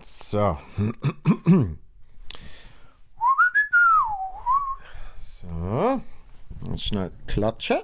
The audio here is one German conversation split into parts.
So. So. Jetzt schnell klatschen.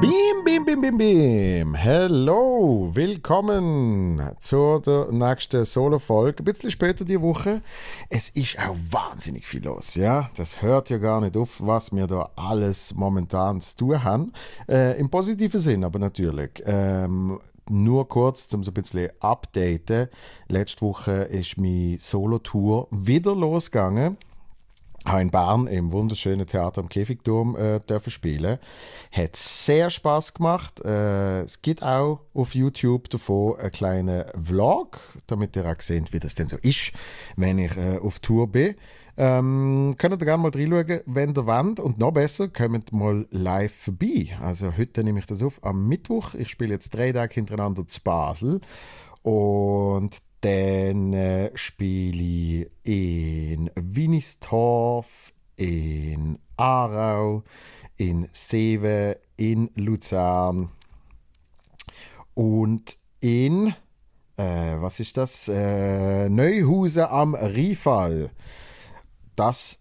Bim, bim, bim, bim, bim. Hello, willkommen zur nächsten Solo-Folge. Ein bisschen später die Woche. Es ist auch wahnsinnig viel los, ja. Das hört ja gar nicht auf, was wir da alles momentan zu tun haben. Äh, Im positiven Sinn aber natürlich. Ähm, nur kurz, um so ein bisschen updaten. Letzte Woche ist meine Solo-Tour wieder losgegangen habe in Bern im wunderschönen Theater am Käfigturm äh, dürfen spielen. Hat sehr Spaß gemacht. Äh, es gibt auch auf YouTube davon einen kleinen Vlog, damit ihr auch seht, wie das denn so ist, wenn ich äh, auf Tour bin. Ähm, könnt ihr gerne mal reinschauen, wenn ihr wollt. Und noch besser, kommt mal live vorbei. Also heute nehme ich das auf am Mittwoch. Ich spiele jetzt drei Tage hintereinander zu Basel. Und dann äh, spiele ich in Winistorf, in Aarau, in Seewe, in Luzern und in, äh, was ist das? Äh, Neuhausen am Riefall. Das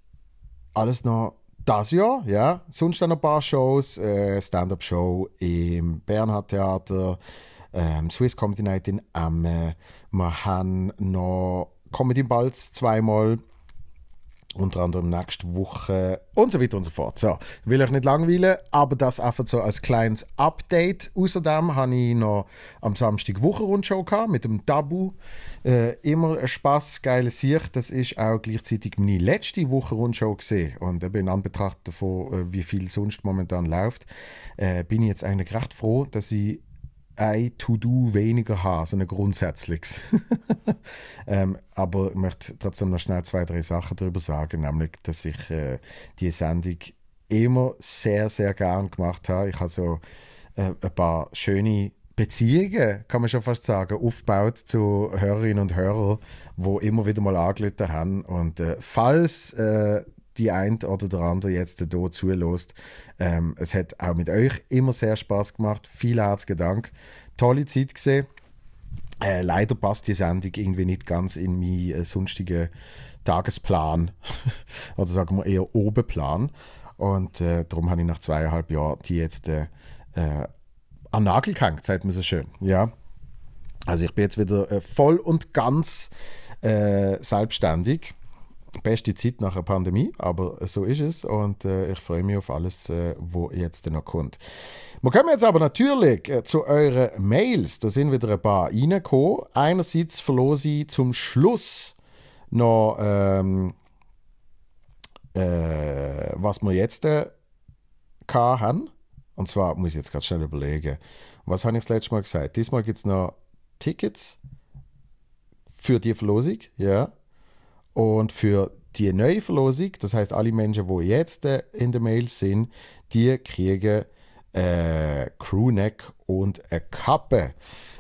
alles noch das Jahr, ja. Sonst dann ein paar Shows, äh, Stand-up-Show im Bernhard Theater, ähm, Swiss Comedy Night in Amme. Wir haben noch Comedy Balz zweimal, unter anderem nächste Woche und so weiter und so fort. So, will euch nicht langweilen, aber das einfach so als kleines Update. Außerdem habe ich noch am Samstag Wochenrundshow mit dem Tabu. Äh, immer ein Spaß, geile Sicht. Das ist auch gleichzeitig meine letzte Wochenrundshow gesehen und eben in Anbetracht davon, äh, wie viel sonst momentan läuft, äh, bin ich jetzt eigentlich recht froh, dass ich ein To-Do weniger haben, so ein grundsätzliches. ähm, aber ich möchte trotzdem noch schnell zwei, drei Sachen darüber sagen, nämlich, dass ich äh, die Sendung immer sehr, sehr gern gemacht habe. Ich habe so äh, ein paar schöne Beziehungen, kann man schon fast sagen, aufgebaut zu Hörerinnen und Hörern, wo immer wieder mal angelötet haben. Und äh, falls äh, die eine oder der andere jetzt hier zulässt. Ähm, es hat auch mit euch immer sehr Spaß gemacht. Vielen herzlichen Dank. Tolle Zeit gesehen. Äh, leider passt die Sendung irgendwie nicht ganz in meinen äh, sonstigen Tagesplan. oder sagen wir eher Obenplan. Und äh, darum habe ich nach zweieinhalb Jahren die jetzt äh, äh an Nagel gehängt, sagt man so schön. Ja. Also ich bin jetzt wieder äh, voll und ganz äh, selbstständig beste Zeit nach der Pandemie, aber so ist es und äh, ich freue mich auf alles, äh, was jetzt noch kommt. Wir kommen jetzt aber natürlich äh, zu euren Mails. Da sind wieder ein paar reingekommen. Einerseits verlose ich zum Schluss noch, ähm, äh, was wir jetzt äh, haben. Und zwar muss ich jetzt gerade schnell überlegen. Was habe ich das letzte Mal gesagt? Diesmal gibt es noch Tickets für die Verlosung, ja. Und für die neue Verlosung, das heißt alle Menschen, die jetzt äh, in der Mail sind, die kriegen äh, Crewneck und eine Kappe.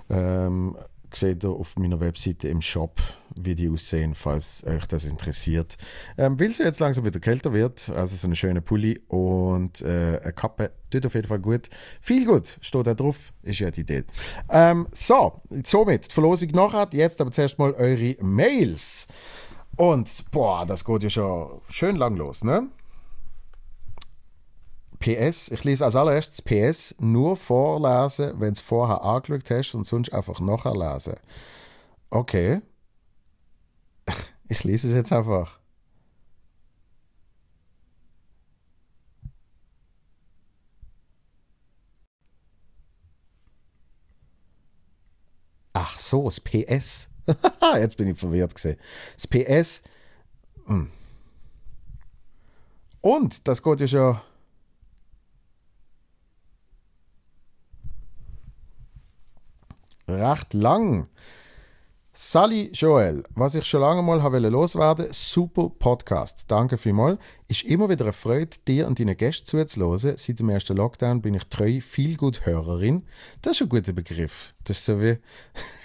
Ähm, seht ihr auf meiner Webseite im Shop, wie die aussehen, falls euch das interessiert. Ähm, weil es jetzt langsam wieder kälter wird, also so eine schöne Pulli und äh, eine Kappe, tut auf jeden Fall gut. Viel gut, steht da drauf, ist ja die Idee. Ähm, so, somit, die Verlosung nachher, jetzt aber zuerst mal eure Mails. Und boah, das geht ja schon schön lang los, ne? PS, ich lese als allererstes PS, nur vorlesen, wenn du es vorher angeschaut hast und sonst einfach nachher lesen. Okay. Ich lese es jetzt einfach. Ach so, das PS. Jetzt bin ich verwirrt gesehen. Das PS. Hm. Und das geht ja schon. Recht lang. Sally Joel, was ich schon lange mal habe loswerden, super Podcast. Danke vielmals. Ist immer wieder eine Freude, dir und deinen Gästen zuzuhören. Seit dem ersten Lockdown bin ich treu viel gut Hörerin. Das ist ein guter Begriff. Das ist so wie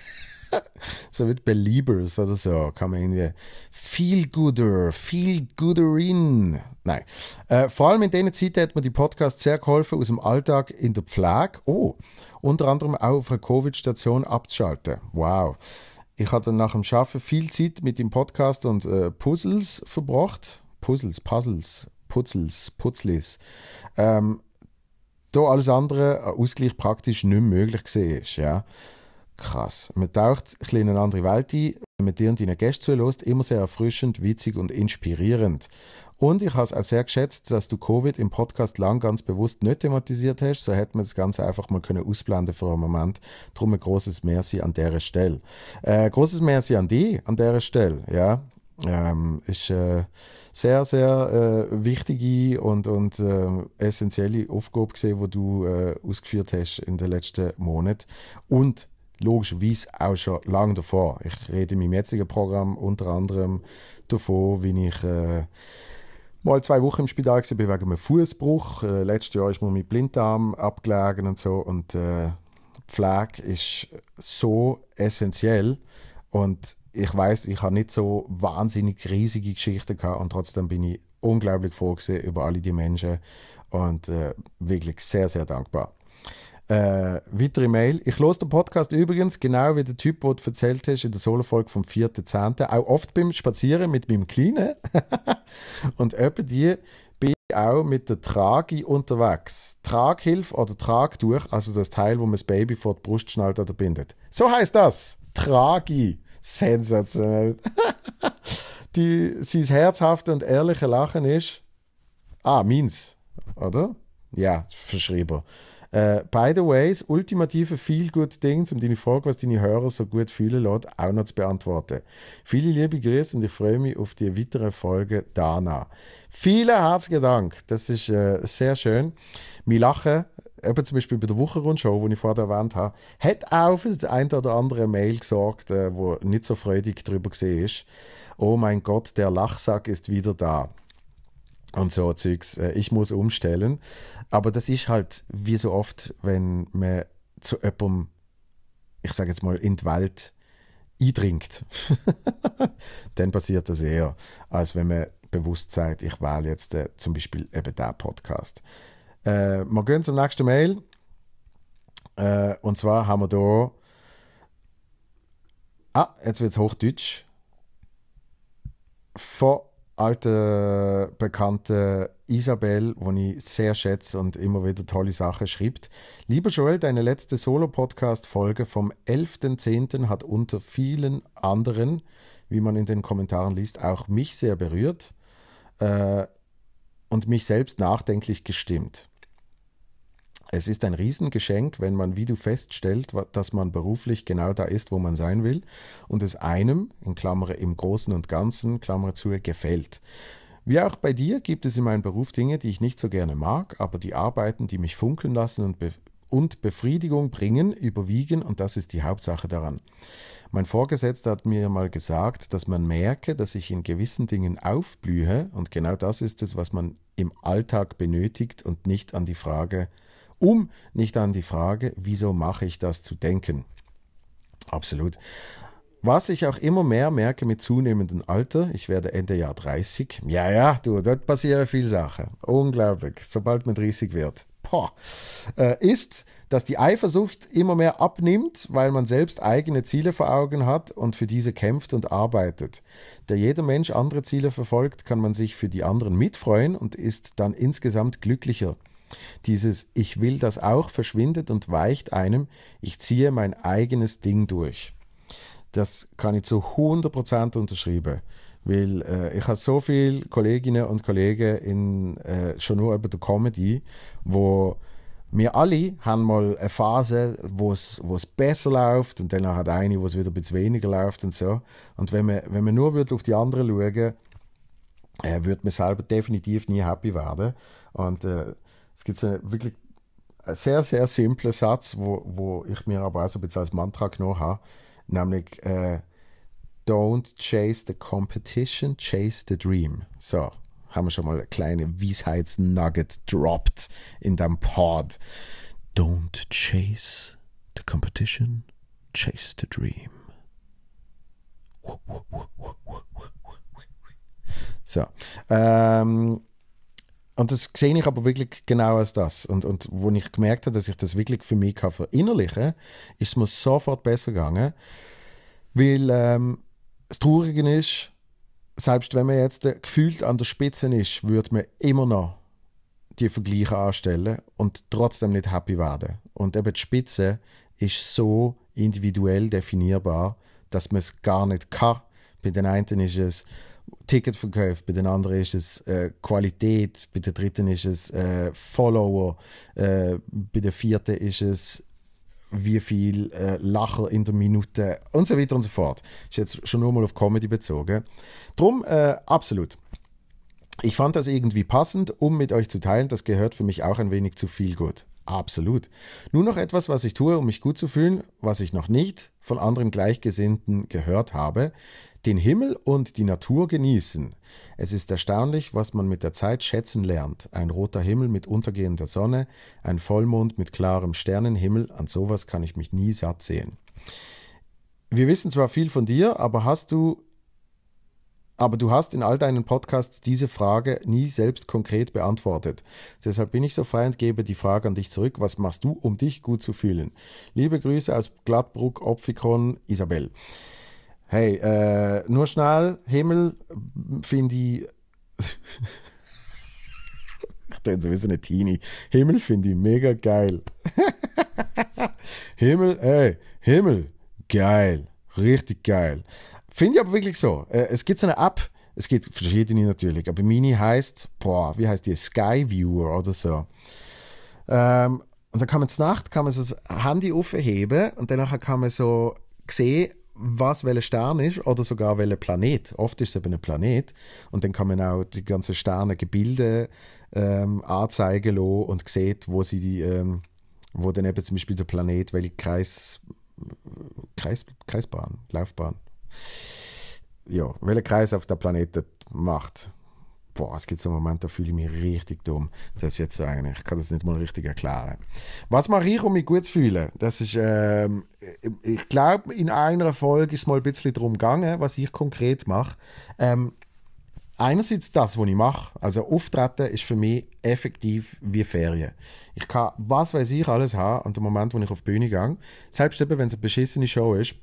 so wie Beliebers oder so, kann man irgendwie viel gooder, viel gooderin. Nein. Äh, vor allem in dieser Zeit hat mir die Podcast sehr geholfen, aus dem Alltag in der Pflege, oh, unter anderem auch auf einer Covid-Station abzuschalten. Wow. Ich hatte nach dem Arbeiten viel Zeit mit dem Podcast und äh, Puzzles verbracht. Puzzles, Puzzles, Puzzles, Putzlis. Ähm, da alles andere äh, Ausgleich praktisch nicht möglich gesehen ist. Ja. Krass. Man taucht ein in eine andere Welt ein, wenn man dir und deinen Gästen zulässt. Immer sehr erfrischend, witzig und inspirierend. Und ich habe es auch sehr geschätzt, dass du Covid im Podcast lang ganz bewusst nicht thematisiert hast. So hätte man das Ganze einfach mal können ausblenden für einen Moment. Darum ein großes Merci an dieser Stelle. Äh, großes Merci an dich an dieser Stelle. Ja, ähm, ist äh, sehr, sehr äh, wichtige und, und äh, essentielle Aufgabe gesehen, die du äh, ausgeführt hast in den letzten Monaten. Und logischerweise auch schon lange davor. Ich rede in meinem jetzigen Programm unter anderem davon, wie ich äh, mal zwei Wochen im Spital war wegen einem Fußbruch. Äh, letztes Jahr ist mir mit Blinddarm abgelegen und so. Und äh, Pflege ist so essentiell. Und ich weiß, ich habe nicht so wahnsinnig riesige Geschichten gehabt und trotzdem bin ich unglaublich froh über alle die Menschen und äh, wirklich sehr, sehr dankbar. Äh, weitere Mail. Ich los den Podcast übrigens genau wie der Typ, den du erzählt hast in der Solo-Folge vom 4.10. Auch oft beim Spazieren mit meinem Kleinen. und etwa die bin ich auch mit der Tragi unterwegs. Traghilfe oder Tragtuch, also das Teil, wo man das Baby vor die Brust schnallt oder bindet. So heißt das. Tragi. Sensationell. die, sein herzhafte und ehrliche Lachen ist. Ah, meins. Oder? Ja, verschrieben. Äh, by the way, das ultimative Feel-Good-Ding, um deine Frage, was deine Hörer so gut fühlen lässt, auch noch zu beantworten. Viele liebe Grüße und ich freue mich auf die weitere Folge danach. Vielen herzlichen Dank, das ist äh, sehr schön. Wir lachen, eben zum Beispiel bei der Wochenrundshow, die ich vorher erwähnt habe, hat auch für das ein oder andere Mail gesorgt, äh, wo nicht so freudig darüber ist. Oh mein Gott, der Lachsack ist wieder da und so Zeugs. Äh, ich muss umstellen. Aber das ist halt wie so oft, wenn man zu jemandem, ich sage jetzt mal, in die Welt eindringt, dann passiert das eher, als wenn man bewusst sagt, ich wähle jetzt äh, zum Beispiel eben diesen Podcast. Äh, wir gehen zum nächsten Mail. Äh, und zwar haben wir da. Ah, jetzt wird es Hochdeutsch. Von alte bekannte Isabel, die ich sehr schätze und immer wieder tolle Sachen schreibt. Lieber Joel, deine letzte Solo-Podcast-Folge vom 11.10. hat unter vielen anderen, wie man in den Kommentaren liest, auch mich sehr berührt äh, und mich selbst nachdenklich gestimmt. Es ist ein Riesengeschenk, wenn man wie du feststellt, dass man beruflich genau da ist, wo man sein will und es einem, in Klammer im Großen und Ganzen, Klammer zu, gefällt. Wie auch bei dir gibt es in meinem Beruf Dinge, die ich nicht so gerne mag, aber die Arbeiten, die mich funkeln lassen und, be und Befriedigung bringen, überwiegen und das ist die Hauptsache daran. Mein Vorgesetzter hat mir mal gesagt, dass man merke, dass ich in gewissen Dingen aufblühe und genau das ist es, was man im Alltag benötigt und nicht an die Frage, um nicht an die Frage, wieso mache ich das zu denken. Absolut. Was ich auch immer mehr merke mit zunehmendem Alter, ich werde Ende Jahr 30. Ja, ja, du, dort passieren viele Sachen. Unglaublich, sobald man 30 wird. Boah, äh, ist, dass die Eifersucht immer mehr abnimmt, weil man selbst eigene Ziele vor Augen hat und für diese kämpft und arbeitet. Da jeder Mensch andere Ziele verfolgt, kann man sich für die anderen mitfreuen und ist dann insgesamt glücklicher. Dieses Ich will das auch verschwindet und weicht einem, ich ziehe mein eigenes Ding durch. Das kann ich zu 100% unterschreiben, weil äh, ich habe so viele Kolleginnen und Kollegen in, äh, schon nur über der Comedy, wo wir alle haben mal eine Phase, wo es, besser läuft und dann hat eine, wo es wieder ein bisschen weniger läuft und so. Und wenn man, wenn man nur auf die anderen schauen äh, würde man selber definitiv nie happy werden. Und äh, es gibt so wirklich einen sehr, sehr simplen Satz, wo, wo ich mir aber auch so ein bisschen als Mantra genommen habe, nämlich, äh, don't chase the competition, chase the dream. So, haben wir schon mal eine kleine Weisheitsnugget dropped in dem Pod. Don't chase the competition, chase the dream. So. Ähm, und das sehe ich aber wirklich genau als das. Und, und wo ich gemerkt habe, dass ich das wirklich für mich kann verinnerlichen kann, ist es mir sofort besser gegangen. Weil ähm, das Traurige ist, selbst wenn man jetzt äh, gefühlt an der Spitze ist, würde man immer noch die Vergleiche anstellen und trotzdem nicht happy werden. Und eben die Spitze ist so individuell definierbar, dass man es gar nicht kann. Bei den einen ist es Ticketverkäufe, bei den anderen ist es äh, Qualität, bei der dritten ist es äh, Follower, äh, bei der vierten ist es wie viel äh, Lacher in der Minute und so weiter und so fort. Ist jetzt schon nur mal auf Comedy bezogen. Drum, äh, absolut. Ich fand das irgendwie passend, um mit euch zu teilen. Das gehört für mich auch ein wenig zu viel gut. Absolut. Nur noch etwas, was ich tue, um mich gut zu fühlen, was ich noch nicht von anderen Gleichgesinnten gehört habe. Den Himmel und die Natur genießen. Es ist erstaunlich, was man mit der Zeit schätzen lernt. Ein roter Himmel mit untergehender Sonne, ein Vollmond mit klarem Sternenhimmel, an sowas kann ich mich nie satt sehen. Wir wissen zwar viel von dir, aber hast du aber du hast in all deinen Podcasts diese Frage nie selbst konkret beantwortet. Deshalb bin ich so frei und gebe die Frage an dich zurück. Was machst du, um dich gut zu fühlen? Liebe Grüße aus Gladbruck, Opfikon, Isabel. Hey, äh, nur schnell, Himmel finde ich. ich denke sowieso eine Teenie. Himmel finde ich mega geil. Himmel, ey, Himmel, geil. Richtig geil. Finde ich aber wirklich so. Äh, es gibt so eine App, es gibt verschiedene natürlich, aber meine heißt, boah, wie heißt die? Sky Viewer oder so. Ähm, und dann kann man zur Nacht kann man so das Handy aufheben und danach kann man so sehen, was welcher Stern ist oder sogar welcher Planet. Oft ist es eben ein Planet und dann kann man auch die ganzen Sternengebilde ähm, anzeigen lassen und sieht, wo sie die, ähm, wo dann eben zum Beispiel der Planet, welche Kreis, Kreis, Kreisbahn, Laufbahn, ja, welcher Kreis auf der Planet macht boah, es gibt so Momente, da fühle ich mich richtig dumm. Das ist jetzt so eigentlich, ich kann das nicht mal richtig erklären. Was mache ich, um mich gut zu fühlen? Das ist, ähm, ich glaube, in einer Folge ist es mal ein bisschen darum gegangen, was ich konkret mache. Ähm, einerseits das, was ich mache. Also Auftreten ist für mich effektiv wie Ferien. Ich kann, was weiß ich, alles haben an dem Moment, wo ich auf die Bühne gehe. Selbst wenn es eine beschissene Show ist,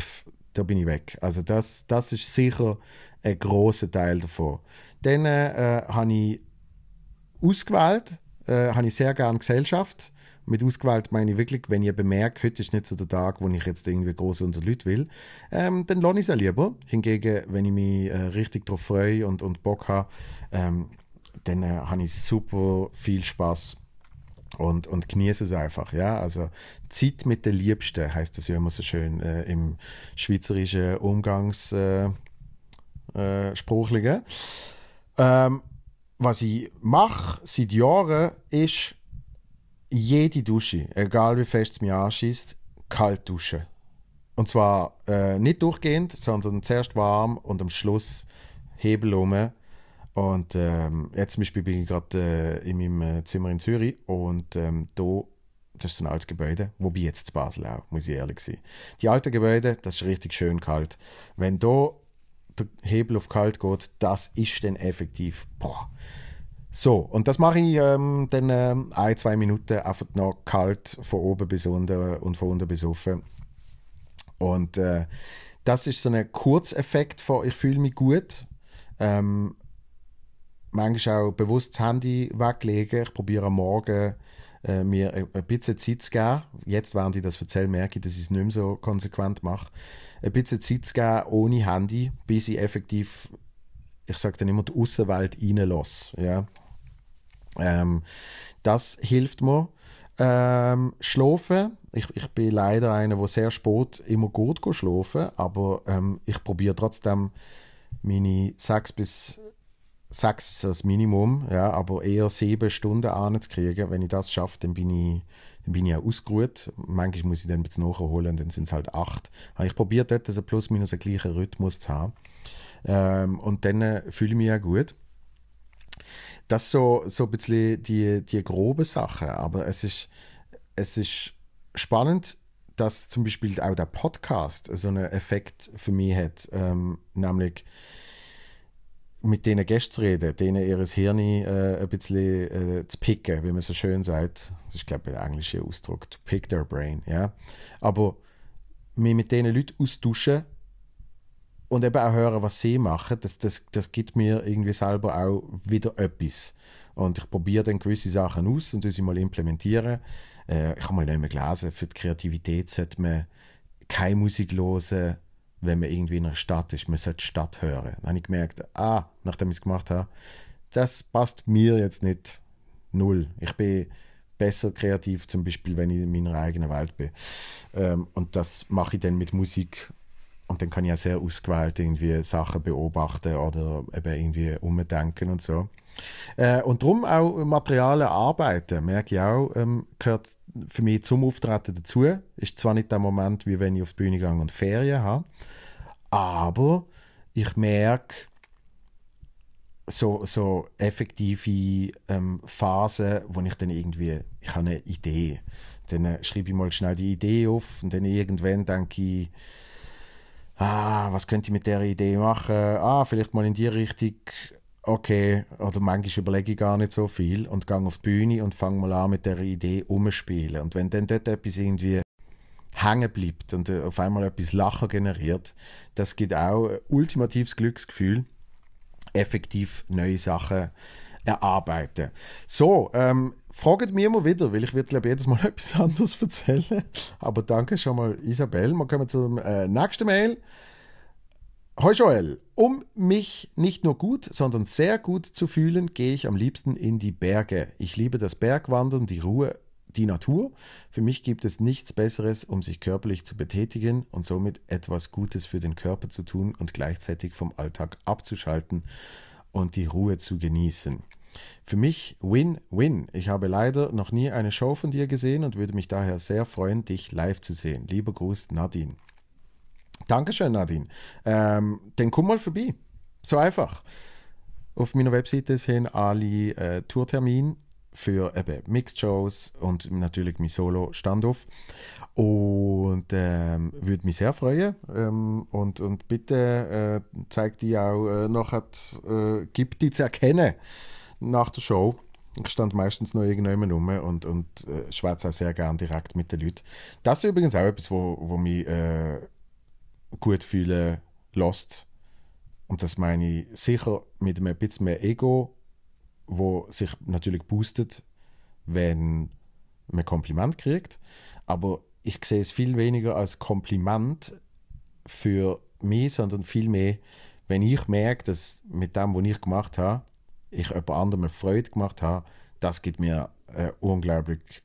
pff, da bin ich weg. Also das, das ist sicher ein großer Teil davon. Dann äh, habe ich ausgewählt, äh, habe ich sehr gerne Gesellschaft. Mit ausgewählt meine ich wirklich, wenn ich bemerke, heute ist nicht so der Tag, wo ich jetzt irgendwie groß unter Leute will, ähm, dann lohne ich es lieber. Hingegen, wenn ich mich äh, richtig darauf freue und, und Bock habe, ähm, dann äh, habe ich super viel Spaß und, und genieße es einfach. Ja? Also Zeit mit den Liebsten heißt das ja immer so schön äh, im schweizerischen Umgangsspruchlichen. Äh, äh, ähm, was ich mache seit Jahren, ist jede Dusche, egal wie fest es mich anschießt, kalt duschen. Und zwar äh, nicht durchgehend, sondern zuerst warm und am Schluss Hebel um. Und ähm, jetzt zum Beispiel bin ich gerade äh, in meinem äh, Zimmer in Zürich und ähm, da, das ist so ein altes Gebäude, wobei jetzt zu Basel auch, muss ich ehrlich sein. Die alten Gebäude, das ist richtig schön kalt. Wenn da der Hebel auf kalt geht, das ist dann effektiv, boah. So, und das mache ich ähm, dann ähm, ein, zwei Minuten einfach noch kalt von oben bis unten und von unten bis oben. Und äh, das ist so ein Kurzeffekt von ich fühle mich gut. Ähm, manchmal auch bewusst das Handy weglegen. Ich probiere am Morgen äh, mir ein bisschen Zeit zu geben. Jetzt, während ich das erzähle, merke ich, dass ich es nicht mehr so konsequent mache ein bisschen Zeit zu geben ohne Handy, bis ich effektiv, ich sage dann immer, die Außenwelt reinlasse. Ja. Ähm, das hilft mir. Ähm, schlafen. Ich, ich bin leider einer, der sehr spät immer gut schlafen aber ähm, ich probiere trotzdem meine sechs bis sechs ist das Minimum, ja, aber eher sieben Stunden anzukriegen. Wenn ich das schaffe, dann bin ich, Dann bin ich auch ausgeruht. Manchmal muss ich dann ein bisschen nachholen dann sind es halt acht. Habe ich probiert, dort also plus minus einen gleichen Rhythmus zu haben. Ähm, und dann äh, fühle ich mich auch gut. Das so, so ein bisschen die, die groben Sachen. Aber es ist, es ist spannend, dass zum Beispiel auch der Podcast so einen Effekt für mich hat. Ähm, nämlich mit denen Gästen zu reden, denen ihr Hirn äh, ein bisschen äh, zu picken, wie man so schön sagt. Das ist, glaube ich, der englische Ausdruck, to pick their brain. Ja? Aber mich mit diesen Leuten austauschen und eben auch hören, was sie machen, das, das, das gibt mir irgendwie selber auch wieder etwas. Und ich probiere dann gewisse Sachen aus und sie mal implementieren. Äh, ich habe mal nicht mehr gelesen, für die Kreativität sollte man keine Musik hören, wenn man irgendwie in einer Stadt ist. Man sollte Stadt hören. Dann habe ich gemerkt, ah, nachdem ich es gemacht habe, das passt mir jetzt nicht null. Ich bin besser kreativ, zum Beispiel, wenn ich in meiner eigenen Welt bin. Ähm, und das mache ich dann mit Musik. Und dann kann ich ja sehr ausgewählt irgendwie Sachen beobachten oder eben irgendwie umdenken und so. Äh, und darum auch Materialien arbeiten, merke ich auch, ähm, gehört für mich zum Auftreten dazu. Ist zwar nicht der Moment, wie wenn ich auf die Bühne gehe und Ferien habe, aber ich merke so, so effektive ähm, Phasen, wo ich dann irgendwie, ich habe eine Idee, dann äh, schreibe ich mal schnell die Idee auf und dann irgendwann denke ich, ah, was könnte ich mit der Idee machen? Ah, vielleicht mal in die Richtung okay, oder manchmal überlege ich gar nicht so viel und gehe auf die Bühne und fange mal an mit der Idee umzuspielen. Und wenn dann dort etwas irgendwie hängen bleibt und äh, auf einmal etwas Lachen generiert, das gibt auch ein ultimatives Glücksgefühl, effektiv neue Sachen erarbeiten. So, ähm, fragt mir immer wieder, weil ich werde glaube jedes Mal etwas anderes erzählen. Aber danke schon mal, Isabel. Wir kommen zum äh, nächsten Mail. Hoi Joel, um mich nicht nur gut, sondern sehr gut zu fühlen, gehe ich am liebsten in die Berge. Ich liebe das Bergwandern, die Ruhe, die Natur. Für mich gibt es nichts Besseres, um sich körperlich zu betätigen und somit etwas Gutes für den Körper zu tun und gleichzeitig vom Alltag abzuschalten und die Ruhe zu genießen. Für mich Win-Win. Ich habe leider noch nie eine Show von dir gesehen und würde mich daher sehr freuen, dich live zu sehen. Lieber Gruß, Nadine. Dankeschön, Nadine. Ähm, dann komm mal vorbei. So einfach. Auf meiner Webseite sind alle äh, Tourtermine für eben Mixed Shows und natürlich mein Solo-Standoff. Und ähm, würde mich sehr freuen. Ähm, und, und bitte äh, zeigt die auch äh, nachher, äh, gibt die zu erkennen nach der Show. Ich stand meistens noch irgendjemand rum und, und äh, schwätze auch sehr gern direkt mit den Leuten. Das ist übrigens auch etwas, wo, wo mich äh, gut fühlen lässt. Und das meine ich sicher mit einem bisschen mehr Ego, wo sich natürlich boostet, wenn man Kompliment kriegt. Aber ich sehe es viel weniger als Kompliment für mich, sondern viel mehr, wenn ich merke, dass mit dem, was ich gemacht habe, ich jemand anderem Freude gemacht habe, das gibt mir ein unglaublich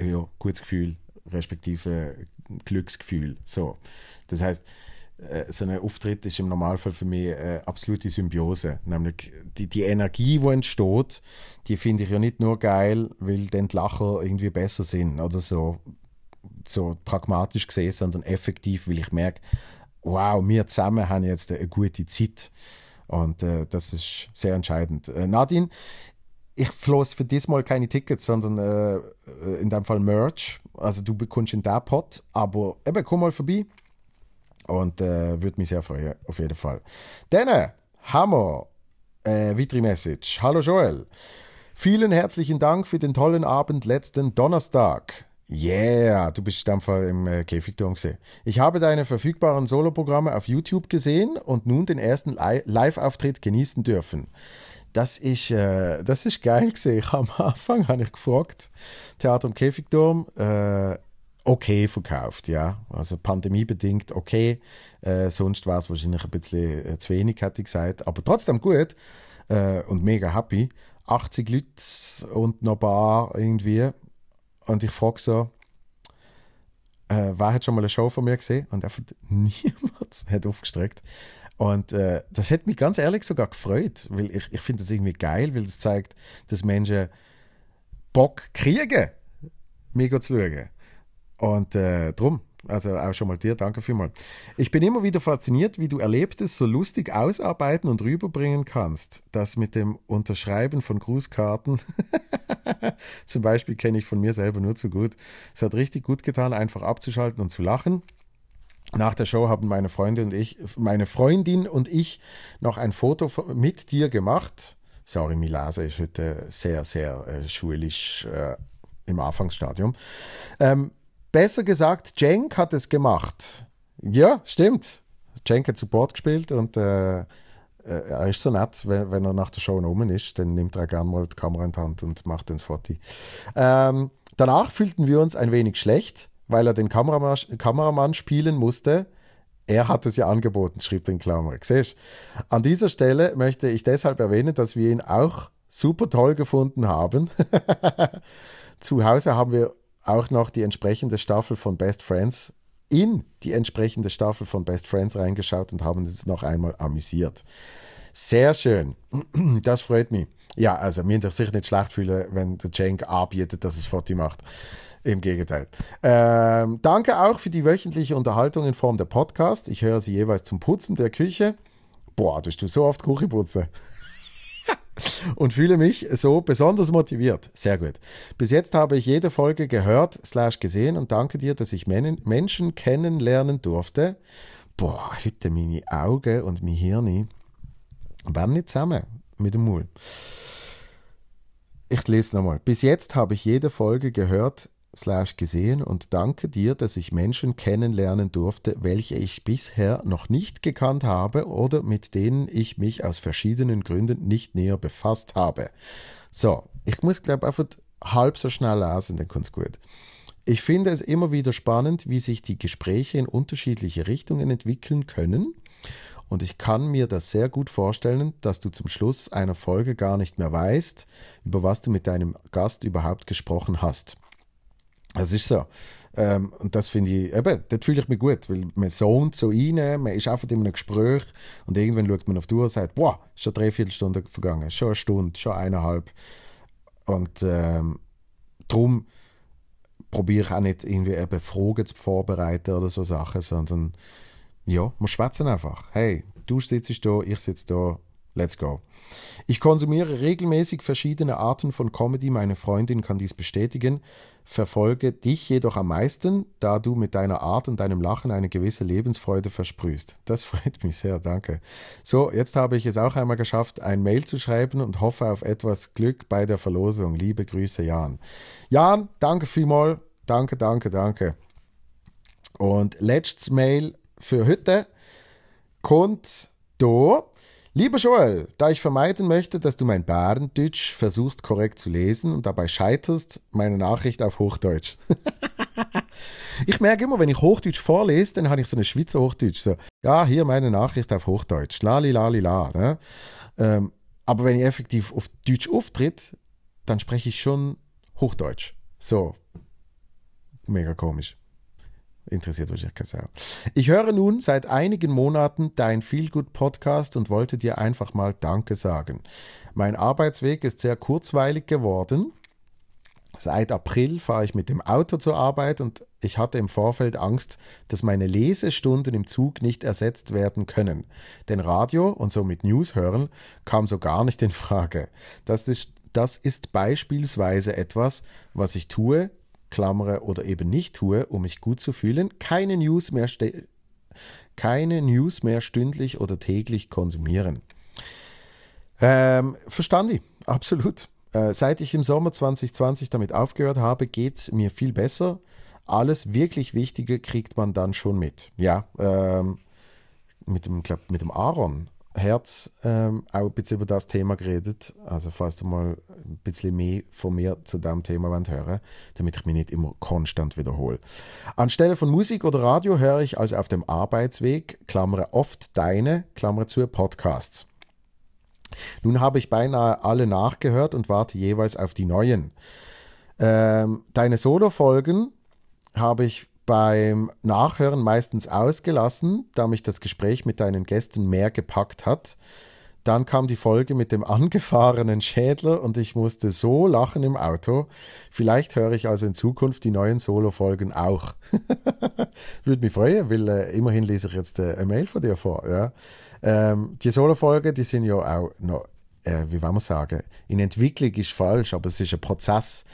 ja, gutes Gefühl, respektive Glücksgefühl. So. Das heißt, äh, so ein Auftritt ist im Normalfall für mich eine absolute Symbiose. Nämlich die, die Energie, die entsteht, die finde ich ja nicht nur geil, weil dann die Lacher irgendwie besser sind oder so, so pragmatisch gesehen, sondern effektiv, weil ich merke, wow, wir zusammen haben jetzt eine gute Zeit. Und äh, das ist sehr entscheidend. Äh, Nadine, ich floss für diesmal keine Tickets, sondern äh, äh, in dem Fall Merch. Also du bekommst in der Pot, aber eben komm mal vorbei und äh, würde mich sehr freuen, auf jeden Fall. Dann äh, haben wir äh, weitere Message. Hallo Joel. Vielen herzlichen Dank für den tollen Abend letzten Donnerstag. Yeah, du bist in dem Fall im äh, Käfigturm gesehen. Ich habe deine verfügbaren Soloprogramme auf YouTube gesehen und nun den ersten Live-Auftritt genießen dürfen. Das ist, äh, das ist geil gesehen. Am Anfang habe ich gefragt, Theater im Käfigturm, äh, okay verkauft, ja. Also pandemiebedingt okay. Äh, sonst war es wahrscheinlich ein bisschen äh, zu wenig, hätte ich gesagt. Aber trotzdem gut äh, und mega happy. 80 Leute und noch ein paar irgendwie. Und ich frage so, äh, wer hat schon mal eine Show von mir gesehen? Und einfach niemand hat aufgestreckt. Und äh, das hat mich ganz ehrlich sogar gefreut, weil ich, ich finde das irgendwie geil, weil das zeigt, dass Menschen Bock kriegen. mega zu schauen. Und äh, drum, also auch schon mal dir, danke vielmals. Ich bin immer wieder fasziniert, wie du Erlebtes so lustig ausarbeiten und rüberbringen kannst. Das mit dem Unterschreiben von Grußkarten, zum Beispiel kenne ich von mir selber nur zu gut. Es hat richtig gut getan, einfach abzuschalten und zu lachen. Nach der Show haben meine Freundin und ich, meine Freundin und ich noch ein Foto mit dir gemacht. Sorry, Milase ist heute sehr, sehr äh, schulisch äh, im Anfangsstadium. Ähm, besser gesagt, Cenk hat es gemacht. Ja, stimmt. Cenk hat Support gespielt und äh, äh, er ist so nett, wenn, wenn, er nach der Show oben ist, dann nimmt er gerne mal die Kamera in die Hand und macht ins Foto. Ähm, danach fühlten wir uns ein wenig schlecht weil er den Kameramann, Kameramann spielen musste. Er hat es ja angeboten, schrieb den Klammer. Siehst? An dieser Stelle möchte ich deshalb erwähnen, dass wir ihn auch super toll gefunden haben. Zu Hause haben wir auch noch die entsprechende Staffel von Best Friends in die entsprechende Staffel von Best Friends reingeschaut und haben uns noch einmal amüsiert. Sehr schön. Das freut mich. Ja, also mir sich nicht schlecht fühlen, wenn der Cenk anbietet, dass es Foto macht. Im Gegenteil. Ähm, danke auch für die wöchentliche Unterhaltung in Form der Podcast. Ich höre sie jeweils zum Putzen der Küche. Boah, tust du so oft Küche putzen. Und fühle mich so besonders motiviert. Sehr gut. Bis jetzt habe ich jede Folge gehört, slash gesehen und danke dir, dass ich Men Menschen kennenlernen durfte. Boah, heute meine Augen und mein Hirn werden nicht zusammen mit dem Mund. Ich lese nochmal. Bis jetzt habe ich jede Folge gehört, slash gesehen und danke dir, dass ich Menschen kennenlernen durfte, welche ich bisher noch nicht gekannt habe oder mit denen ich mich aus verschiedenen Gründen nicht näher befasst habe. So, ich muss glaube einfach halb so schnell lesen, dann kommt es gut. Ich finde es immer wieder spannend, wie sich die Gespräche in unterschiedliche Richtungen entwickeln können. Und ich kann mir das sehr gut vorstellen, dass du zum Schluss einer Folge gar nicht mehr weißt, über was du mit deinem Gast überhaupt gesprochen hast. Das ist so. Ähm, und das finde ich, eben, dort fühle ich mich gut, weil man zoomt so rein, man ist einfach in einem Gespräch und irgendwann schaut man auf die Uhr und sagt, boah, ist schon drei Viertelstunden vergangen, schon eine Stunde, schon eineinhalb. Und ähm, darum probiere ich auch nicht irgendwie eben Fragen zu vorbereiten oder so Sachen, sondern ja, wir schwätzen einfach. Hey, du sitzt da, ich sitze da, let's go. Ich konsumiere regelmäßig verschiedene Arten von Comedy, meine Freundin kann dies bestätigen verfolge dich jedoch am meisten, da du mit deiner Art und deinem Lachen eine gewisse Lebensfreude versprühst. Das freut mich sehr, danke. So, jetzt habe ich es auch einmal geschafft, ein Mail zu schreiben und hoffe auf etwas Glück bei der Verlosung. Liebe Grüße, Jan. Jan, danke vielmals. Danke, danke, danke. Und letztes Mail für heute kommt da. Lieber Joel, da ich vermeiden möchte, dass du mein Bärendeutsch versuchst korrekt zu lesen und dabei scheiterst, meine Nachricht auf Hochdeutsch. ich merke immer, wenn ich Hochdeutsch vorlese, dann habe ich so eine Schweizer Hochdeutsch. So, ja, hier meine Nachricht auf Hochdeutsch. Lali, lali, la. Ne? Ähm, aber wenn ich effektiv auf Deutsch auftritt, dann spreche ich schon Hochdeutsch. So. Mega komisch. Interessiert wahrscheinlich keine Sau. Ich höre nun seit einigen Monaten dein Feelgood Podcast und wollte dir einfach mal Danke sagen. Mein Arbeitsweg ist sehr kurzweilig geworden. Seit April fahre ich mit dem Auto zur Arbeit und ich hatte im Vorfeld Angst, dass meine Lesestunden im Zug nicht ersetzt werden können. Denn Radio und somit News hören kam so gar nicht in Frage. Das ist, das ist beispielsweise etwas, was ich tue, klammere oder eben nicht tue, um mich gut zu fühlen, keine News mehr, keine News mehr stündlich oder täglich konsumieren. Ähm, verstand absolut. Äh, seit ich im Sommer 2020 damit aufgehört habe, geht es mir viel besser. Alles wirklich Wichtige kriegt man dann schon mit. Ja, ähm, mit dem, glaub, mit dem Aaron Herz ähm, auch ein bisschen über das Thema geredet. Also falls du mal ein bisschen mehr von mir zu diesem Thema hören damit ich mich nicht immer konstant wiederhole. Anstelle von Musik oder Radio höre ich also auf dem Arbeitsweg, klammere oft deine, klammere zu, Podcasts. Nun habe ich beinahe alle nachgehört und warte jeweils auf die neuen. Ähm, deine Solo-Folgen habe ich beim Nachhören meistens ausgelassen, da mich das Gespräch mit deinen Gästen mehr gepackt hat. Dann kam die Folge mit dem angefahrenen Schädler und ich musste so lachen im Auto. Vielleicht höre ich also in Zukunft die neuen Solo-Folgen auch. Würde mich freuen, weil äh, immerhin lese ich jetzt äh, eine Mail von dir vor. Ja. Ähm, die Solo-Folgen, die sind ja auch noch, äh, wie wollen wir sagen, in Entwicklung ist falsch, aber es ist ein Prozess.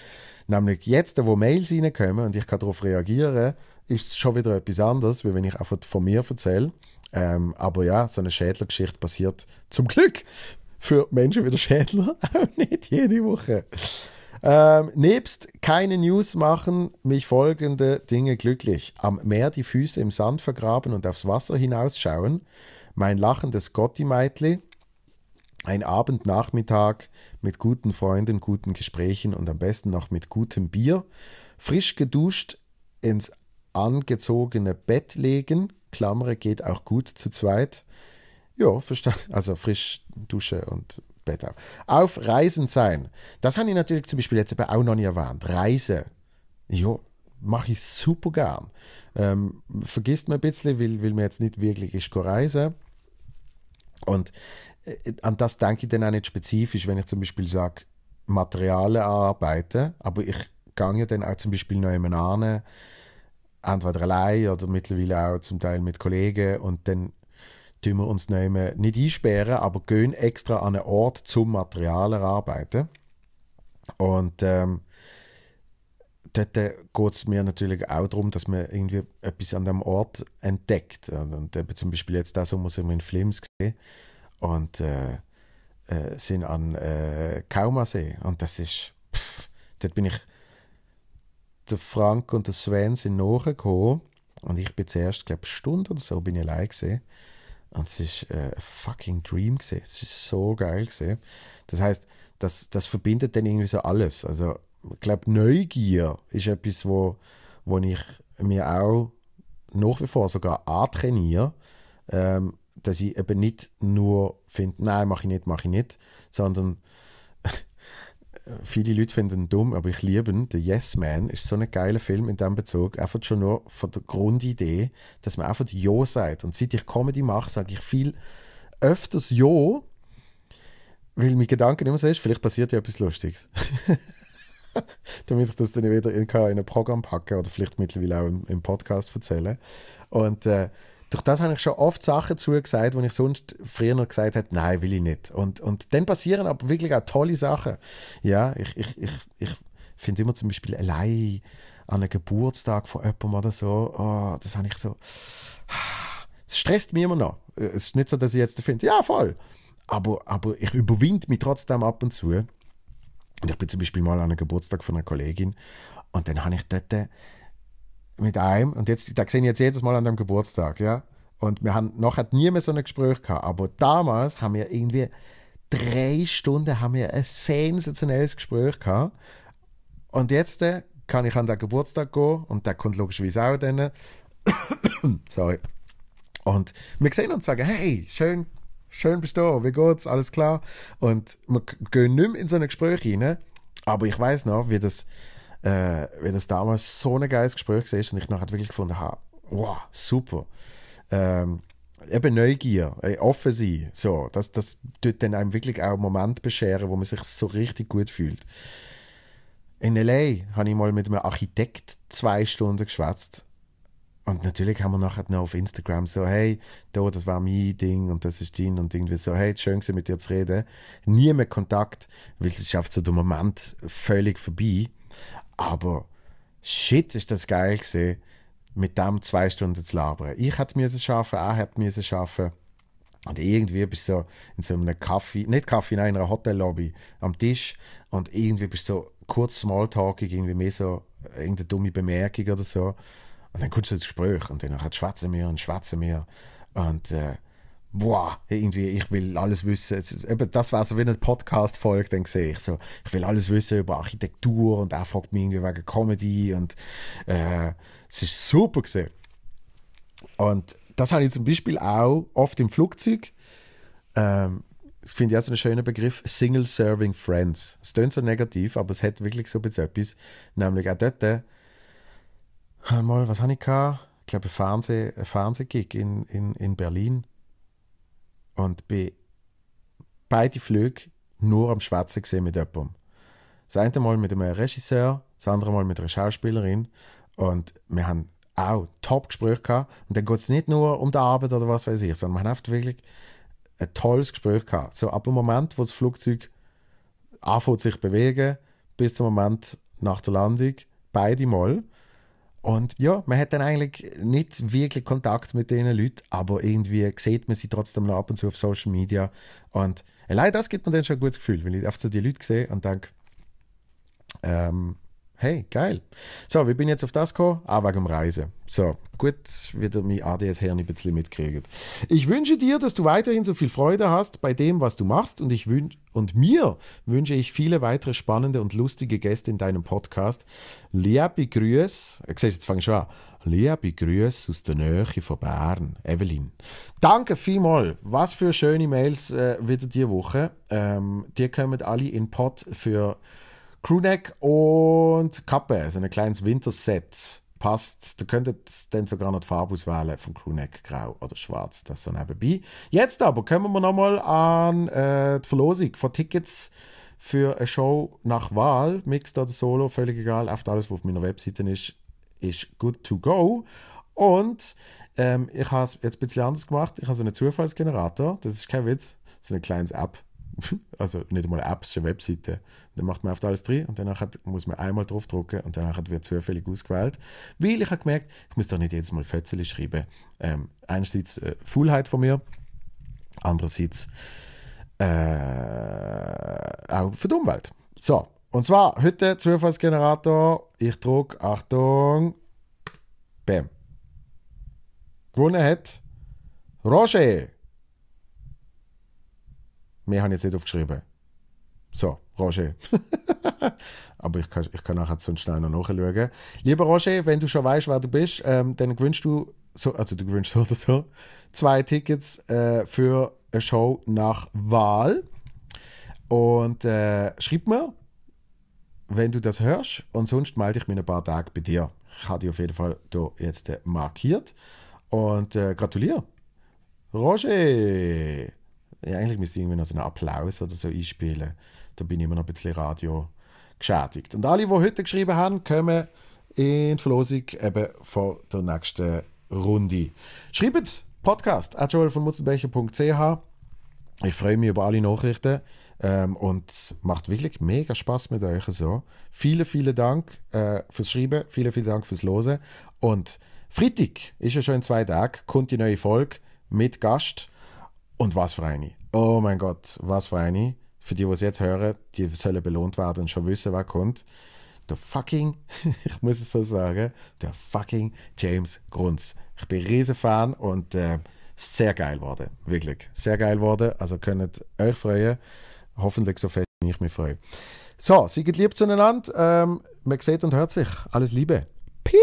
Nämlich jetzt, wo Mails reinkommen und ich kann darauf reagieren, ist es schon wieder etwas anderes, wie wenn ich einfach von mir erzähle. Ähm, aber ja, so eine Schädlergeschichte passiert zum Glück für Menschen wie der Schädler auch nicht jede Woche. Ähm, nebst keine News machen mich folgende Dinge glücklich. Am Meer die Füße im Sand vergraben und aufs Wasser hinausschauen. Mein lachendes Gotti-Meitli. Ein Abendnachmittag mit guten Freunden, guten Gesprächen und am besten noch mit gutem Bier. Frisch geduscht ins angezogene Bett legen. Klammere geht auch gut zu zweit. Ja, verstanden. Also frisch Dusche und Bett auch. Auf Reisen sein. Das habe ich natürlich zum Beispiel jetzt aber auch noch nicht erwähnt. Reise. Ja, mache ich super gern. Ähm, vergisst mir ein bisschen, weil, weil mir jetzt nicht wirklich ist reisen. Und äh, an das denke ich dann auch nicht spezifisch, wenn ich zum Beispiel sage, Materialien arbeiten, aber ich gehe dann auch zum Beispiel noch jemanden an, entweder allein oder mittlerweile auch zum Teil mit Kollegen und dann tun wir uns nicht einsperren, aber gehen extra an einen Ort zum Material erarbeiten. Und ähm, dort geht es mir natürlich auch darum, dass man irgendwie etwas an dem Ort entdeckt. Und eben zum Beispiel jetzt das sind wir in Flims gesehen und äh, äh, sind an äh, Kaumasee und das ist, pff, dort bin ich der Frank und der Sven sind nachgekommen und ich bin zuerst, glaube eine Stunde oder so, bin ich allein gesehen. Und es ist äh, ein fucking Dream gesehen. Es ist so geil gesehen. Das heißt, das, das verbindet dann irgendwie so alles. Also ich glaube, Neugier ist etwas, wo, wo ich mir auch nach wie vor sogar antrainiere, ähm, dass ich eben nicht nur finde, nein, mache ich nicht, mache ich nicht, sondern viele Leute finden ihn dumm, aber ich liebe ihn. Der Yes Man ist so ein geiler Film in diesem Bezug. Einfach schon nur von der Grundidee, dass man einfach Ja sagt. Und seit ich Comedy mache, sage ich viel öfters Ja, weil mein Gedanke immer so ist, vielleicht passiert ja etwas Lustiges. Damit ich das dann wieder in ein Programm packe oder vielleicht mittlerweile auch im, im Podcast erzähle. Und äh, durch das habe ich schon oft Sachen zugesagt, wo ich sonst früher noch gesagt hätte, nein, will ich nicht. Und, und dann passieren aber wirklich auch tolle Sachen. Ja, ich, ich, ich, ich finde immer zum Beispiel allein an einem Geburtstag von jemandem oder so, oh, das habe ich so, das stresst mich immer noch. Es ist nicht so, dass ich jetzt finde, ja, voll. Aber, aber ich überwinde mich trotzdem ab und zu. Und ich bin zum Beispiel mal an einem Geburtstag von einer Kollegin und dann habe ich dort mit einem, und jetzt, da sehe ich jetzt jedes Mal an dem Geburtstag, ja. Und wir haben nachher nie mehr so ein Gespräch gehabt. Aber damals haben wir irgendwie drei Stunden haben wir ein sensationelles Gespräch gehabt. Und jetzt äh, kann ich an den Geburtstag gehen und der kommt logischerweise auch dann. Sorry. Und wir sehen uns und sagen, hey, schön, schön bist du, wie geht's, alles klar. Und wir gehen nicht mehr in so ein Gespräch rein, aber ich weiß noch, wie das, äh, weil das damals so ein geiles Gespräch war und ich nachher wirklich gefunden habe, wow, super. Ähm, eben Neugier, äh, offen sein, so, das, das tut dann einem wirklich auch einen Moment bescheren, wo man sich so richtig gut fühlt. In L.A. habe ich mal mit einem Architekt zwei Stunden geschwätzt. Und natürlich haben wir nachher noch auf Instagram so, hey, da, das war mein Ding und das ist dein und irgendwie so, hey, schön mit dir zu reden. Nie mehr Kontakt, weil es einfach so der Moment völlig vorbei. Aber shit, ist das geil gesehen, mit dem zwei Stunden zu labern. Ich hätte mir schaffen, er hätte mir schaffen. Und irgendwie bist du so in so einem Kaffee, nicht Kaffee, nein, in einer Hotellobby am Tisch und irgendwie bist du so kurz Smalltalking, irgendwie mehr so irgendeine dumme Bemerkung oder so. Und dann kommst du ins Gespräch und dann schwätzen wir und schwätzen wir. Und äh, boah, irgendwie, ich will alles wissen. Eben, das war so wie eine Podcast-Folge, dann sehe ich so, ich will alles wissen über Architektur und er fragt mich irgendwie wegen Comedy und äh, es ist super gesehen. Und das habe ich zum Beispiel auch oft im Flugzeug. Ähm, das finde ich auch so einen schönen Begriff, Single Serving Friends. Es klingt so negativ, aber es hat wirklich so etwas. Nämlich auch dort, äh, mal, was habe ich gehabt? Ich glaube, ein, Fernseh, Fernsehgig in, in, in Berlin und bin beide Flüge nur am Schwätzen gesehen mit jemandem. Das eine Mal mit einem Regisseur, das andere Mal mit einer Schauspielerin. Und wir haben auch Top-Gespräche gehabt. Und dann geht es nicht nur um die Arbeit oder was weiß ich, sondern wir haben wirklich ein tolles Gespräch gehabt. So ab dem Moment, wo das Flugzeug anfängt sich bewegen, bis zum Moment nach der Landung, beide Mal. Und ja, man hat dann eigentlich nicht wirklich Kontakt mit diesen Leuten, aber irgendwie sieht man sie trotzdem noch ab und zu auf Social Media. Und allein das gibt mir dann schon ein gutes Gefühl, weil ich einfach so die Leute sehe und denke, ähm, Hey, geil. So, wie bin jetzt auf das gekommen? Ah, wegen dem Reisen. So, gut, wieder mein ADS-Hirn ein bisschen mitkriegt. Ich wünsche dir, dass du weiterhin so viel Freude hast bei dem, was du machst und, ich wün und mir wünsche ich viele weitere spannende und lustige Gäste in deinem Podcast. Liebe Grüße, äh, siehst, jetzt fange ich schon an. Liebe Grüße aus der Nähe von Bern, Evelyn. Danke vielmals. Was für schöne Mails äh, wieder diese Woche. Ähm, die kommen alle in Pod für Crewneck und Kappe, also ein kleines Winterset. Passt, da könntet ihr dann sogar noch die Farbe auswählen von Crewneck, grau oder schwarz, das so nebenbei. Jetzt aber kommen wir nochmal an äh, die Verlosung von Tickets für eine Show nach Wahl, Mixed oder Solo, völlig egal, auf alles, was auf meiner Webseite ist, ist good to go. Und ähm, ich habe es jetzt ein bisschen anders gemacht. Ich habe so einen Zufallsgenerator, das ist kein Witz, so eine kleine App also nicht einmal Apps, es ist eine Webseite. Dann macht man auf alles drin und danach muss man einmal draufdrücken und danach wird zufällig ausgewählt. Weil ich habe gemerkt, ich muss doch nicht jedes Mal Fötzeli schreiben. Ähm, einerseits äh, Fullheit von mir, andererseits äh, auch für die Umwelt. So, und zwar heute Zufallsgenerator. Ich drücke, Achtung, Bam. Gewonnen hat Roger. Mehr habe ich jetzt nicht aufgeschrieben. So, Roger. Aber ich kann, ich kann nachher sonst schnell noch nachschauen. Lieber Roger, wenn du schon weißt, wer du bist, ähm, dann gewünschst du, so, also du gewünschst so oder so, zwei Tickets äh, für eine Show nach Wahl. Und äh, schreib mir, wenn du das hörst, und sonst melde ich mich in ein paar Tagen bei dir. Ich habe dich auf jeden Fall hier jetzt äh, markiert. Und äh, gratuliere. Roger! Ja, eigentlich müsste ich irgendwie noch so einen Applaus oder so einspielen. Da bin ich immer noch ein bisschen Radio geschädigt. Und alle, die heute geschrieben haben, kommen in die Verlosung eben von der nächsten Runde. Schreibt Podcast at von mutzenbecher.ch. Ich freue mich über alle Nachrichten ähm, und macht wirklich mega Spaß mit euch so. Vielen, vielen Dank äh, fürs Schreiben, vielen, vielen Dank fürs Losen. Und Freitag ist ja schon in zwei Tagen, kommt die neue Folge mit Gast. Und was für eine. Oh mein Gott, was für eine. Für die, die es jetzt hören, die sollen belohnt werden und schon wissen, was kommt. Der fucking, ich muss es so sagen, der fucking James Grunz. Ich bin riesen Fan und äh, sehr geil geworden. Wirklich. Sehr geil geworden. Also könnt euch freuen. Hoffentlich so fest, wie ich mich freue. So, seid lieb zueinander. Ähm, man sieht und hört sich. Alles Liebe. Peace!